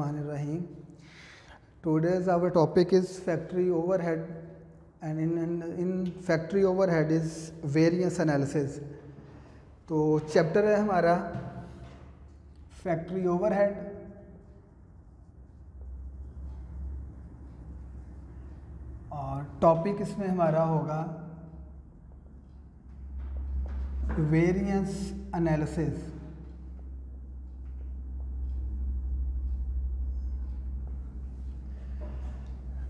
रही today's our topic is factory overhead and in in factory overhead is variance analysis तो chapter है हमारा factory overhead और topic इसमें हमारा होगा variance analysis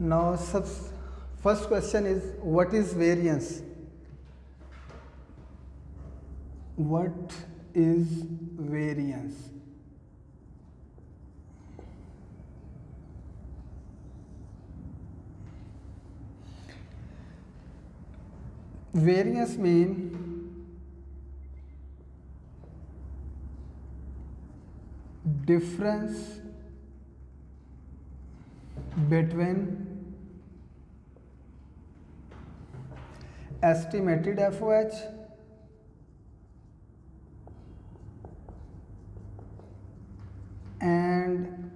now first question is what is variance? What is variance? Variance mean difference between estimated FOH and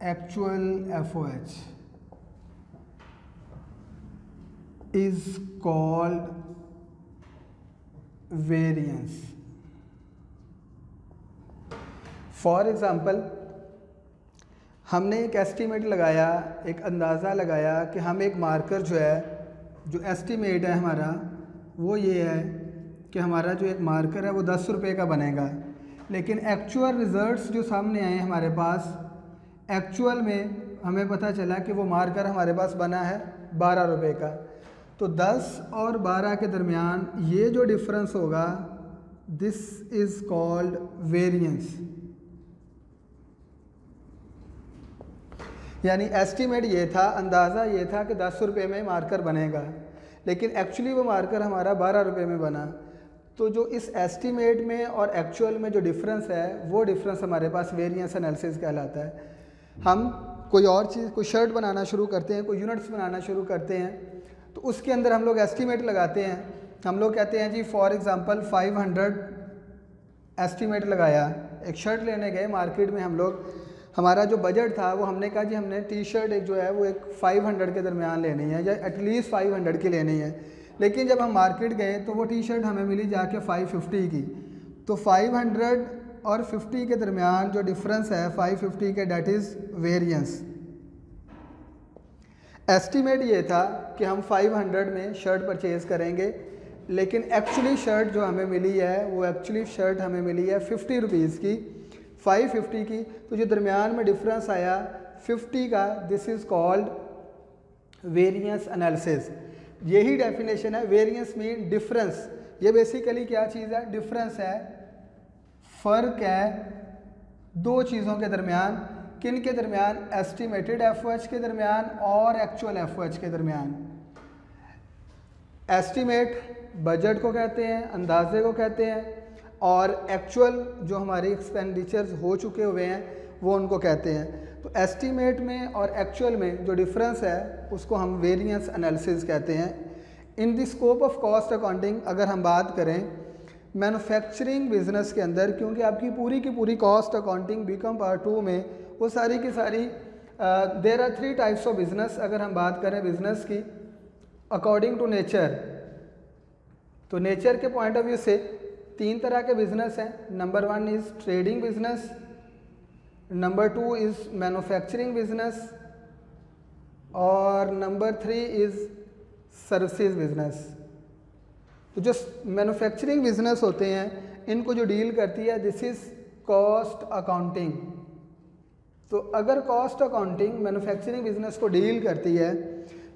actual FOH is called variance. For example हमने एक estimate लगाया, एक अंदाज़ा लगाया कि हम एक मार्कर जो है जो एस्टीमेट है हमारा, वो ये है कि हमारा जो एक मार्कर है वो दस रुपये का बनेगा। लेकिन एक्चुअल रिज़ल्ट्स जो सामने आए हमारे पास एक्चुअल में हमें पता चला कि वो मार्कर हमारे पास बना है बारह रुपये का। तो दस और बारह के दरमियान ये जो डिफरेंस होगा दिस इज़ कॉल्ड वेरिएंस यानी एस्टीमेट ये था, अंदाज़ा ये था कि दस रुपये में मार्कर बनेगा। लेकिन एक्चुअली वो मार्कर हमारा बारह रुपये में बना। तो जो इस एस्टीमेट में और एक्चुअल में जो डिफरेंस है, वो डिफरेंस हमारे पास वेरिएंस एनालिसिस कहलाता है। हम कोई और चीज़, कोई शर्ट बनाना शुरू करते हैं, कोई यूनिट्स बनाना शुरू करते हैं तो उसके अंदर हम लोग एस्टीमेट लगाते हैं। हम लोग कहते हैं जी फॉर एग्ज़ाम्पल 500 एस्टीमेट लगाया। एक शर्ट लेने गए मार्केट में हम लोग हमारा जो बजट था, वो हमने कहा जी हमने टी शर्ट एक जो है, वो एक 500 के दरमियान लेनी है या एटलीस्ट 500 की लेनी है। लेकिन जब हम मार्केट गए तो वो टी शर्ट हमें मिली जाके 550 की। तो 500 और 50 के दरमियान जो डिफरेंस है 550 के डेट इज़ वेरिएंस एस्टीमेट ये था कि हम 500 में शर्ट परचेज़ करेंगे, लेकिन एक्चुअली शर्ट जो हमें मिली है, वो एक्चुअली शर्ट हमें मिली है फिफ्टी रुपीज़ की। 550 की तो जो दरमियान में डिफरेंस आया 50 का this is called variance analysis यही डेफिनेशन है वेरियंस मीन डिफरेंस ये बेसिकली क्या चीज़ है? डिफरेंस है, फ़र्क है दो चीज़ों के दरमियान, किन के दरमियान? एस्टिमेटेड एफओएच के दरमियान और एक्चुअल एफओएच के दरमियान. एस्टिमेट बजट को कहते हैं, अंदाजे को कहते हैं और एक्चुअल जो हमारे एक्सपेंडिचर्स हो चुके हुए हैं, वो उनको कहते हैं। तो एस्टीमेट में और एक्चुअल में जो डिफरेंस है, उसको हम वेरिएंस एनालिसिस कहते हैं। In the scope of cost accounting अगर हम बात करें मैन्युफैक्चरिंग बिज़नेस के अंदर, क्योंकि आपकी पूरी की पूरी cost accounting B Com part two में, वो सारी की सारी there are three types of business अगर हम बात करें बिज़नेस की अकॉर्डिंग टू नेचर तो नेचर के पॉइंट ऑफ़ व्यू से तीन तरह के बिज़नेस हैं. Number one is trading business number two is manufacturing business और number three is services business तो जो मैन्युफैक्चरिंग बिज़नेस होते हैं, इनको जो डील करती है दिस इज़ कॉस्ट अकाउंटिंग तो अगर कॉस्ट अकाउंटिंग मैन्युफैक्चरिंग बिज़नेस को डील करती है,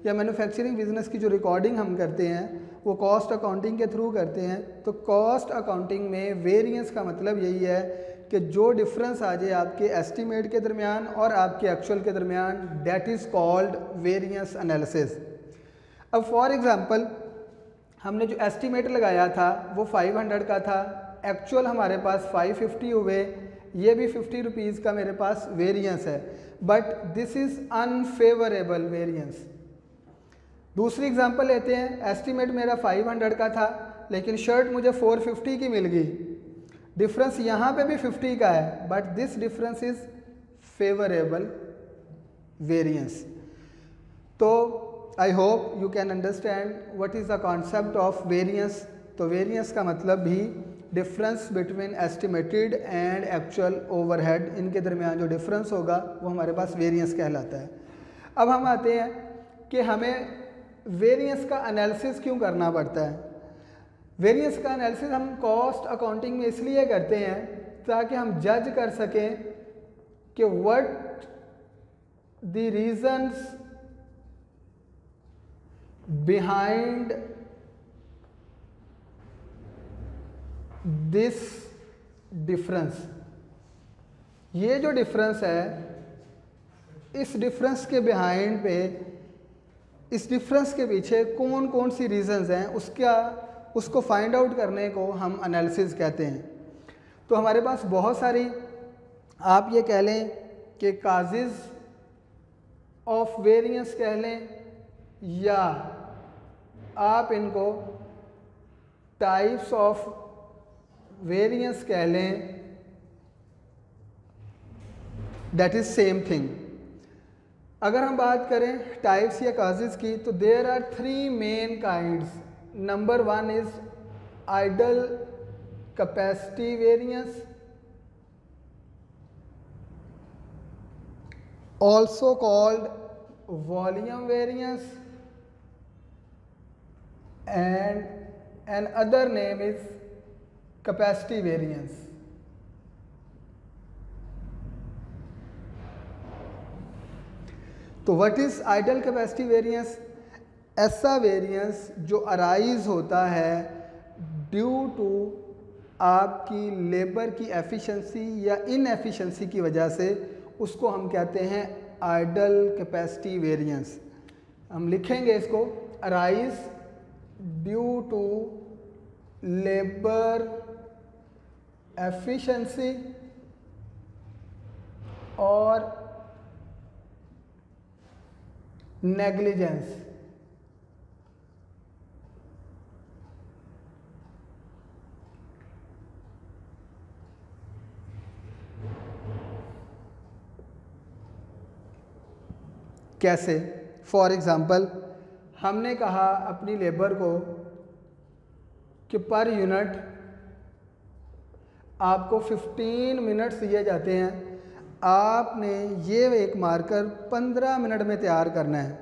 या मैन्युफैक्चरिंग बिज़नेस की जो रिकॉर्डिंग हम करते हैं वो कॉस्ट अकाउंटिंग के थ्रू करते हैं। तो कॉस्ट अकाउंटिंग में वेरिएंस का मतलब यही है कि जो डिफरेंस आ जाए आपके एस्टीमेट के दरमियान और आपके एक्चुअल के दरमियान that is called variance analysis अब फॉर एग्ज़ाम्पल हमने जो एस्टीमेट लगाया था, वो 500 का था। एक्चुअल हमारे पास 550 हुए। ये भी फिफ्टी रुपीज़ का मेरे पास वेरिएंस है। But this is unfavourable variance दूसरी एग्जांपल लेते हैं। एस्टीमेट मेरा 500 का था, लेकिन शर्ट मुझे 450 की मिल गई। डिफरेंस यहाँ पे भी 50 का है but this difference is favourable variance तो I hope you can understand what is the concept of variance तो वेरियंस का मतलब भी difference between estimated and actual overhead इनके दरमियान जो डिफरेंस होगा, वो हमारे पास वेरियंस कहलाता है। अब हम आते हैं कि हमें वेरियंस का एनालिसिस क्यों करना पड़ता है? वेरियंस का एनालिसिस हम कॉस्ट अकाउंटिंग में इसलिए करते हैं ताकि हम जज कर सकें कि what the reasons behind this difference ये जो डिफरेंस है, इस डिफरेंस के बिहाइंड पे इस डिफरेंस के पीछे कौन कौन सी रीजंस हैं, उसका, उसको फाइंड आउट करने को हम एनालिसिस कहते हैं। तो हमारे पास बहुत सारी, आप ये कह लें कि काजिज़ ऑफ़ वेरियंस कह लें, या आप इनको टाइप्स ऑफ़ वेरियंस कह लें दैट इज़ सेम थिंग अगर हम बात करें टाइप्स या काजेज की तो there are three main kind number one is idle capacity variance also called volume variance and another name is capacity variance तो what is idle capacity variance ऐसा variance जो अराइज होता है ड्यू टू आपकी labour की efficiency या inefficiency की वजह से, उसको हम कहते हैं आइडल कैपेसिटी वेरिएंस हम लिखेंगे इसको arise due to labour efficiency और नेग्लिजेंस कैसे? फॉर एग्ज़ाम्पल हमने कहा अपनी लेबर को कि पर यूनिट आपको 15 मिनट्स दिए जाते हैं। आपने ये एक मार्कर 15 मिनट में तैयार करना है।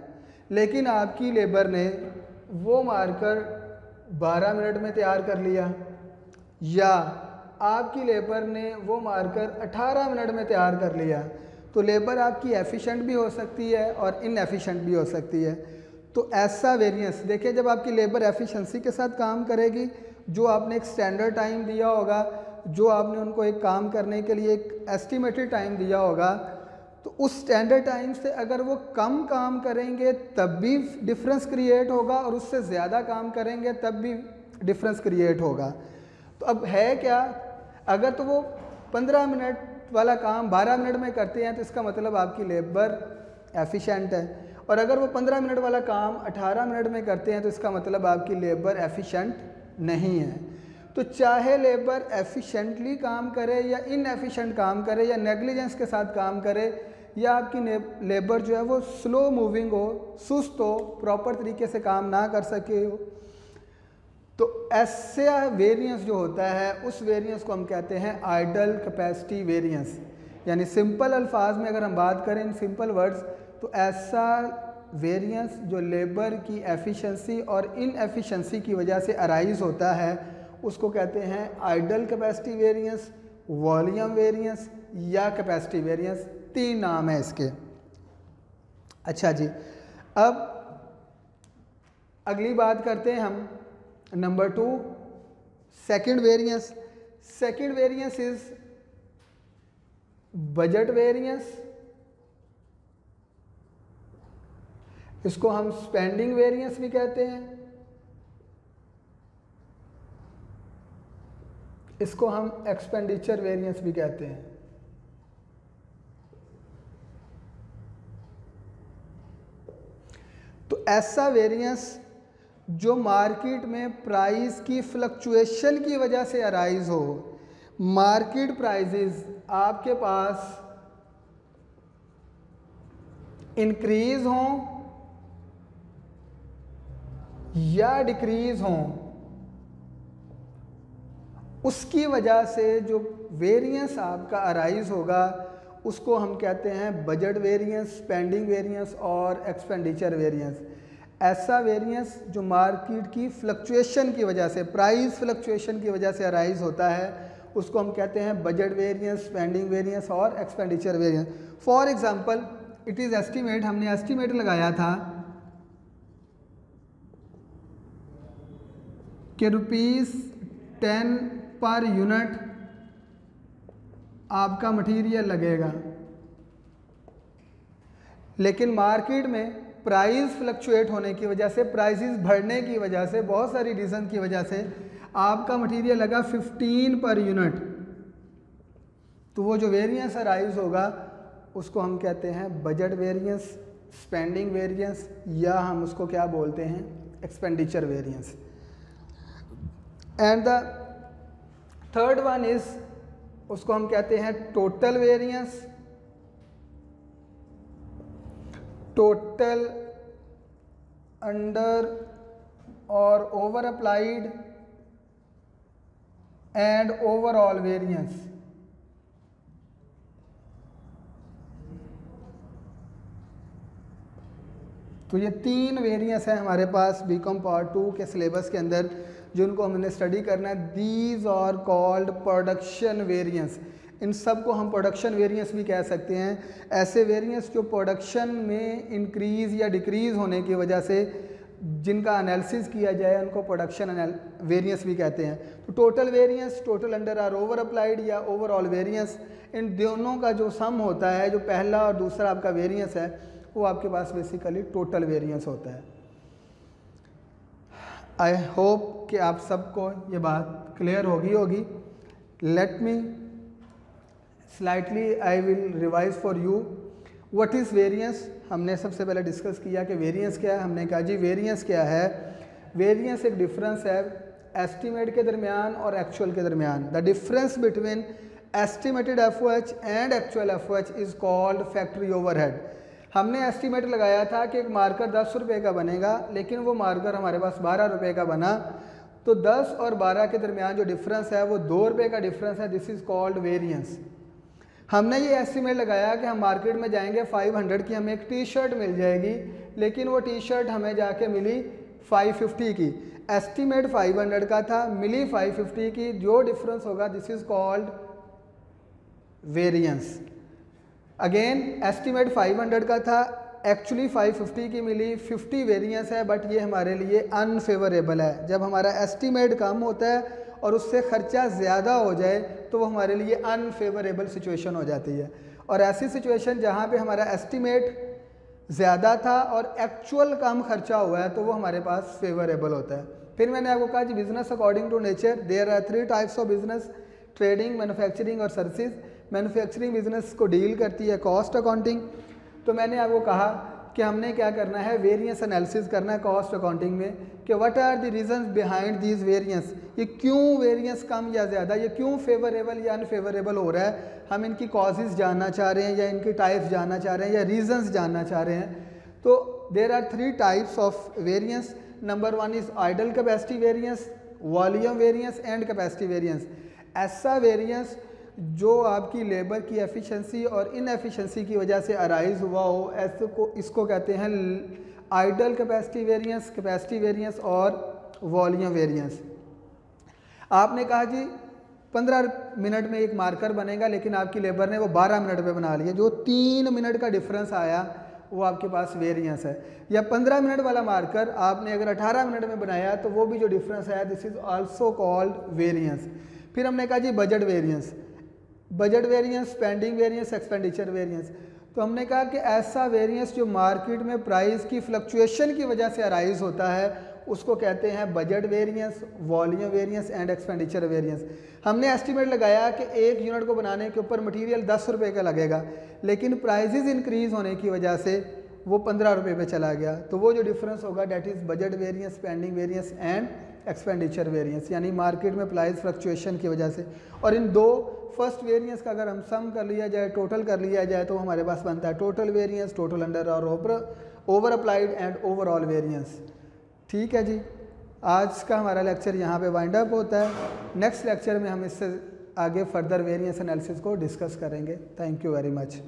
लेकिन आपकी लेबर ने वो मार्कर 12 मिनट में तैयार कर लिया। या आपकी लेबर ने वो मार्कर 18 मिनट में तैयार कर लिया। तो लेबर आपकी एफिशिएंट भी हो सकती है और इनएफिशिएंट भी हो सकती है। तो ऐसा वेरिएंस, देखिए जब आपकी लेबर एफिशिएंसी के साथ काम करेगी, जो आपने एक स्टैंडर्ड टाइम दिया होगा जो आपने उनको एक काम करने के लिए एक एस्टिमेटेड टाइम दिया होगा तो उस स्टैंडर्ड टाइम से अगर वो कम काम करेंगे, तब भी डिफरेंस क्रिएट होगा और उससे ज़्यादा काम करेंगे, तब भी डिफरेंस क्रिएट होगा। तो अब है क्या? अगर तो वो 15 मिनट वाला काम 12 मिनट में करते हैं तो इसका मतलब आपकी लेबर एफिशिएंट है। और अगर वो 15 मिनट वाला काम 18 मिनट में करते हैं तो इसका मतलब आपकी लेबर एफिशिएंट नहीं है। तो चाहे लेबर एफिशिएंटली काम करे या इनएफिशिएंट काम करे या नेग्लिजेंस के साथ काम करे, या आपकी लेबर जो है वो स्लो मूविंग हो, सुस्त हो प्रॉपर तरीके से काम ना कर सके हो तो ऐसे वेरिएंस जो होता है, उस वेरिएंस को हम कहते हैं आइडल कैपेसिटी वेरिएंस यानी सिंपल अल्फाज में अगर हम बात करें सिंपल वर्ड्स तो ऐसा वेरिएंस जो लेबर की एफिशिएंसी और इनएफिशिएंसी की वजह से अराइज होता है उसको कहते हैं idle capacity variance volume variance या कैपेसिटी वेरिएंस तीन नाम है इसके। अच्छा जी, अब अगली बात करते हैं हम। Number two second variance second variance is budget variance इसको हम स्पेंडिंग वेरिएंस भी कहते हैं। इसको हम एक्सपेंडिचर वेरिएंस भी कहते हैं। तो ऐसा वेरिएंस जो मार्केट में प्राइस की फ्लक्चुएशन की वजह से अराइज हो मार्केट प्राइजेज आपके पास इंक्रीज हों या डिक्रीज हों उसकी वजह से जो वेरिएंस आपका अराइज होगा, उसको हम कहते हैं बजट वेरिएंस स्पेंडिंग वेरिएंस और एक्सपेंडिचर वेरिएंस ऐसा वेरिएंस जो मार्केट की फ्लक्चुएशन की वजह से प्राइस फ्लक्चुएशन की वजह से अराइज होता है, उसको हम कहते हैं बजट वेरिएंस स्पेंडिंग वेरिएंस और expenditure variance for example it is estimate हमने एस्टीमेट लगाया था कि रुपीज़ टेन पर यूनिट आपका मटेरियल लगेगा। लेकिन मार्केट में प्राइस फ्लक्चुएट होने की वजह से प्राइसेस बढ़ने की वजह से, बहुत सारी रीज़न की वजह से आपका मटेरियल लगा 15 पर यूनिट। तो वो जो वेरिएंस अराइज होगा, उसको हम कहते हैं बजट वेरिएंस स्पेंडिंग वेरिएंस या हम उसको क्या बोलते हैं expenditure variance and the third one is उसको हम कहते हैं टोटल वेरियंस टोटल अंडर और over applied and overall variance तो ये तीन वेरियंस हैं हमारे पास बी कॉम पार्ट टू के सिलेबस के अंदर, जिनको हमने स्टडी करना है। These are called production variance इन सबको हम प्रोडक्शन वेरिएंस भी कह सकते हैं। ऐसे वेरिएंस जो प्रोडक्शन में इंक्रीज़ या डिक्रीज़ होने की वजह से जिनका एनालिसिस किया जाए, उनको प्रोडक्शन वेरिएंस भी कहते हैं। तो total variance total under or over applied या ओवरऑल वेरिएंस इन दोनों का जो सम होता है, जो पहला और दूसरा आपका वेरिएंस है वो आपके पास बेसिकली टोटल वेरिएंस होता है। आई होप कि आप सबको ये बात क्लियर होगी होगी। Let me slightly I will revise for you what is variance हमने सबसे पहले डिस्कस किया कि वेरिएंस क्या है। हमने कहा, जी वेरिएंस क्या है? वेरिएंस एक डिफरेंस है एस्टिमेट के दरमियान और एक्चुअल के दरमियान। The difference between estimated F and actual F O H is called factory over overhead हमने एस्टीमेट लगाया था कि एक मार्कर दस रुपये का बनेगा, लेकिन वो मार्कर हमारे पास बारह रुपये का बना। तो दस और बारह के दरमियान जो डिफरेंस है, वो दो रुपये का डिफरेंस है। दिस इज़ कॉल्ड वेरियंस हमने ये एस्टीमेट लगाया कि हम मार्केट में जाएँगे 500 की हमें एक टी शर्ट मिल जाएगी, लेकिन वो टी शर्ट हमें जाके मिली 550 की। एस्टीमेट 500 का था, मिली 550 की। जो डिफरेंस होगा this is called variance again estimate 500 का था। एक्चुअली 550 की मिली। 50 वेरिएंस है बट ये हमारे लिए अनफेवरेबल है। जब हमारा एस्टीमेट कम होता है और उससे ख़र्चा ज़्यादा हो जाए तो वो हमारे लिए अनफेवरेबल सिचुएशन हो जाती है। और ऐसी सिचुएशन जहाँ पे हमारा एस्टीमेट ज़्यादा था और एक्चुअल कम खर्चा हुआ है तो वो हमारे पास फेवरेबल होता है। फिर मैंने आपको कहा जी business according to nature there are three types of business trading manufacturing और सर्विस मैन्युफैक्चरिंग बिज़नेस को डील करती है कॉस्ट अकाउंटिंग तो मैंने आपको कहा कि हमने क्या करना है वेरियंस एनालिसिस करना है कॉस्ट अकाउंटिंग में कि what are the reasons behind these variance ये क्यों वेरियंस कम या ज़्यादा? ये क्यों फेवरेबल या अनफेवरेबल हो रहा है? हम इनकी कॉजेज़ जानना चाह रहे हैं या इनकी टाइप्स जानना चाह रहे हैं या रीजंस जानना चाह रहे हैं। तो there are three types of variance number one is idle capacity variance volume variance and capacity variance ऐसा वेरियंस जो आपकी लेबर की एफिशिएंसी और इन एफिशिएंसी की वजह से अराइज हुआ हो ऐसे को इसको कहते हैं idle capacity variance capacity variance और वॉल्यूम वेरिएंस आपने कहा जी, पंद्रह मिनट में एक मार्कर बनेगा, लेकिन आपकी लेबर ने वो बारह मिनट में बना लिया। जो तीन मिनट का डिफरेंस आया, वो आपके पास वेरिएंस है। या पंद्रह मिनट वाला मार्कर आपने अगर अठारह मिनट में बनाया तो वो भी जो डिफरेंस है this is also called variance फिर हमने कहा जी budget variance budget variance spending variance expenditure variance तो हमने कहा कि ऐसा वेरिएंस जो मार्केट में प्राइस की फ्लक्चुएशन की वजह से अराइज होता है, उसको कहते हैं budget variance volume variance and expenditure variance हमने एस्टिमेट लगाया कि एक यूनिट को बनाने के ऊपर मटेरियल दस रुपये का लगेगा, लेकिन प्राइजेज इंक्रीज होने की वजह से वो पंद्रह रुपये पे चला गया। तो वो जो डिफरेंस होगा that is budget variance spending variance and expenditure variance यानी मार्केट में प्राइस फ्लक्चुएशन की वजह से। और इन दो फ़र्स्ट वेरियंस का अगर हम सम कर लिया जाए टोटल कर लिया जाए तो हमारे पास बनता है टोटल वेरियंस टोटल अंडर और over over applied and overall variance ठीक है जी? आज का हमारा लेक्चर यहाँ पे वाइंड अप होता है। नेक्स्ट लेक्चर में हम इससे आगे फर्दर वेरियंस एनालिसिस को डिस्कस करेंगे। Thank you very much